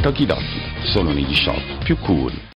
Tokidoki, solo negli shop più cool.